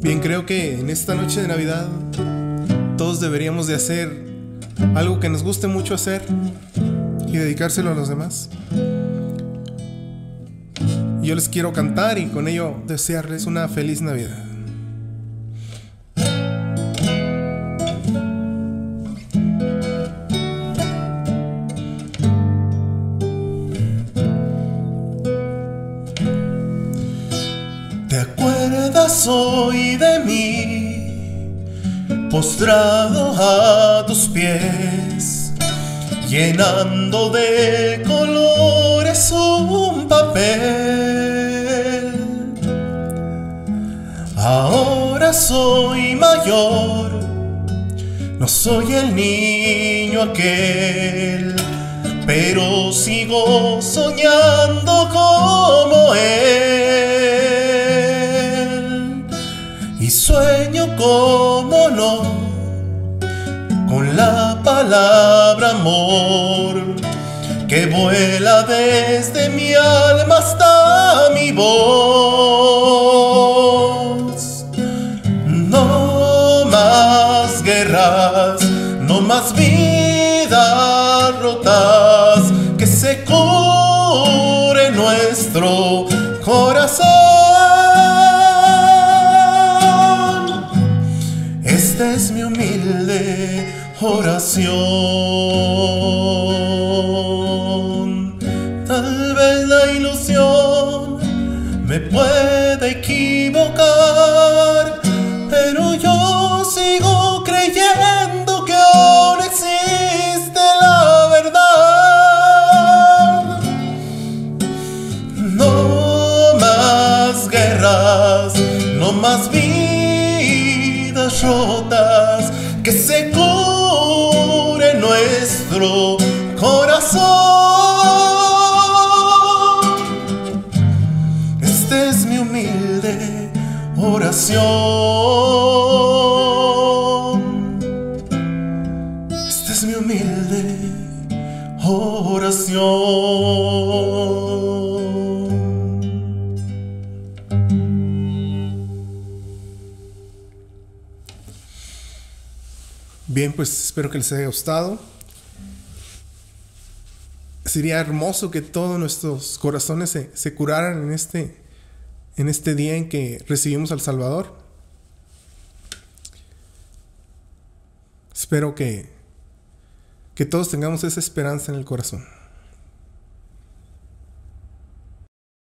Bien, creo que en esta noche de Navidad todos deberíamos de hacer algo que nos guste mucho hacer y dedicárselo a los demás. Yo les quiero cantar y con ello desearles una feliz Navidad. ¿Te acuerdas hoy de mí? Postrado a tus pies, llenando de colores un papel. Ahora soy mayor, no soy el niño aquel, pero sigo soñando como con la palabra amor que vuela desde mi alma hasta mi voz. No más guerras, no más vidas rotas, que se cure nuestro corazón. Es mi humilde oración. Tal vez la ilusión me puede equivocar, pero yo sigo creyendo que aún existe la verdad. No más guerras, no más vidas rotas, que se cure nuestro corazón. Esta es mi humilde oración. Esta es mi humilde oración. Bien, pues espero que les haya gustado. Sería hermoso que todos nuestros corazones se, se curaran en este, en este día en que recibimos al Salvador. Espero que, que todos tengamos esa esperanza en el corazón.